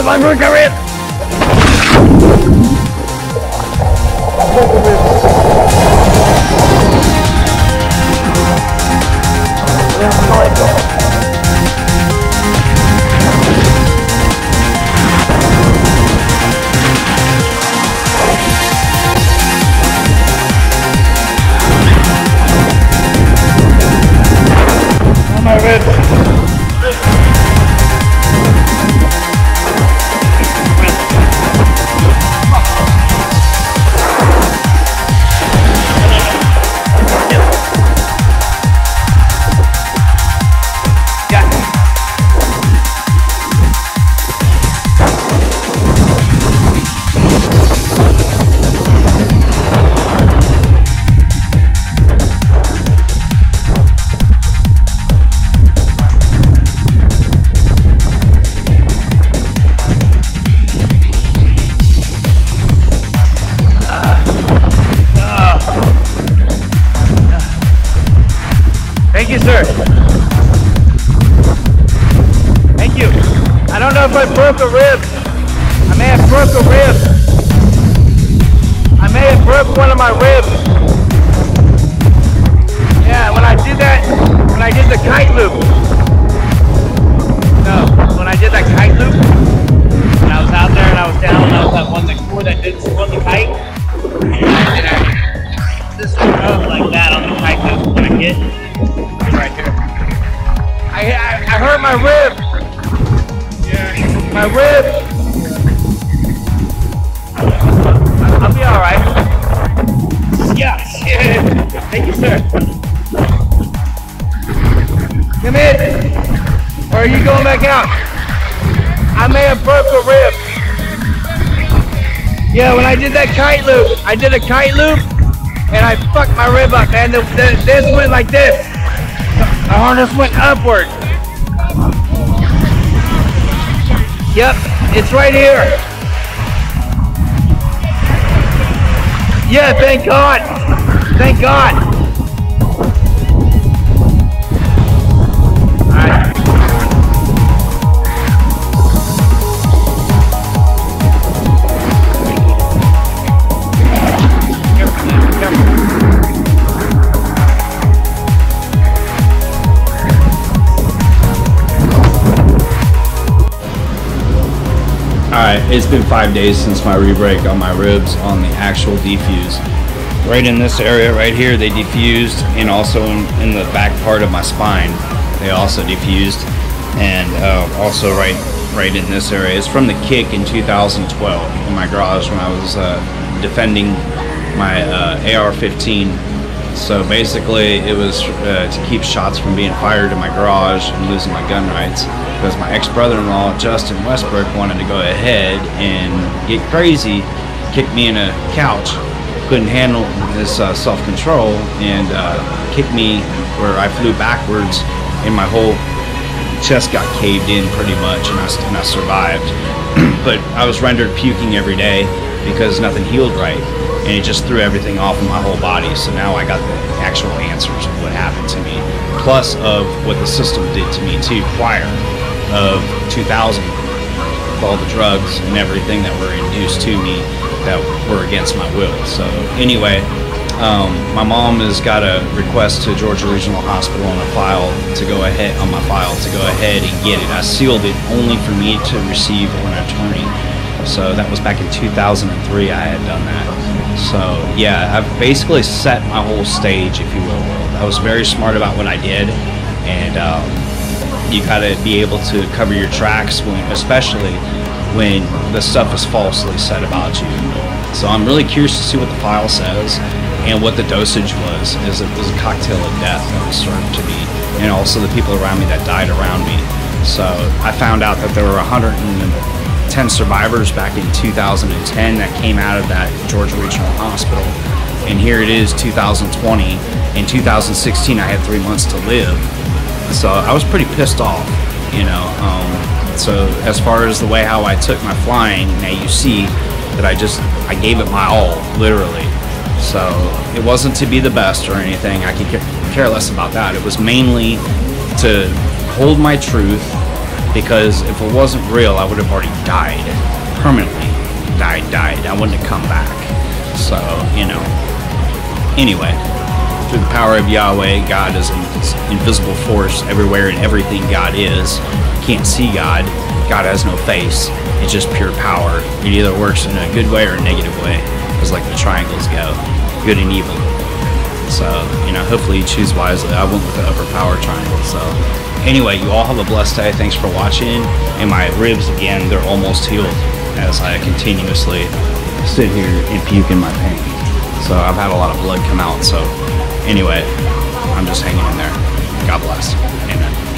rib, my broken rib. My sir. Thank you. I don't know if I broke a rib. I may have broke a rib. I may have broke one of my ribs. Yeah, when I did that, I my rib. Yeah. My rib. I'll, I'll be all right. Yes. Thank you, sir. Come in. Or are you going back out? I may have broke a rib. Yeah, when I did that kite loop, I did a kite loop and I fucked my rib up, man. The, the, this went like this. The harness went upward. Yep, it's right here. Yeah, thank God. Thank God. Alright, it's been five days since my re-break on my ribs on the actual defuse. Right in this area right here, they defused, and also in, in the back part of my spine, they also defused, and uh, also right right in this area. It's from the kick in 2012 in my garage when I was uh, defending my uh, AR-15 so basically, it was uh, to keep shots from being fired in my garage and losing my gun rights. Because my ex-brother-in-law, Justin Westbrook, wanted to go ahead and get crazy, kick me in a couch, couldn't handle this uh, self-control, and uh, kicked me where I flew backwards, and my whole chest got caved in pretty much, and I, and I survived. but I was rendered puking every day because nothing healed right and it just threw everything off of my whole body. So now I got the actual answers of what happened to me, plus of what the system did to me too prior of 2000, with all the drugs and everything that were induced to me that were against my will. So anyway, um, my mom has got a request to Georgia Regional Hospital on a file to go ahead on my file to go ahead and get it. I sealed it only for me to receive an attorney. So that was back in 2003. I had done that. So yeah, I've basically set my whole stage, if you will. I was very smart about what I did, and um, you got to be able to cover your tracks, when, especially when the stuff is falsely said about you. So I'm really curious to see what the file says and what the dosage was. Is it was a cocktail of death that was served to me, and also the people around me that died around me. So I found out that there were 110 survivors back in 2010 that came out of that Georgia Regional Hospital, and here it is 2020. In 2016, I had three months to live, so I was pretty pissed off, you know. Um, so as far as the way how I took my flying, now you see that I just I gave it my all, literally. So it wasn't to be the best or anything. I could care less about that. It was mainly to hold my truth Because if it wasn't real, I would have already died permanently. Died, died. I wouldn't have come back. So, you know. Anyway, through the power of Yahweh, God is an invisible force everywhere and everything God is. Can't see God. God has no face. It's just pure power. It either works in a good way or a negative way. It's like the triangles go good and evil. So, you know, hopefully you choose wisely. I went with the upper power triangle. So, anyway, you all have a blessed day. Thanks for watching. And my ribs, again, they're almost healed as I continuously sit here and puke in my pain. So, I've had a lot of blood come out. So, anyway, I'm just hanging in there. God bless. Amen.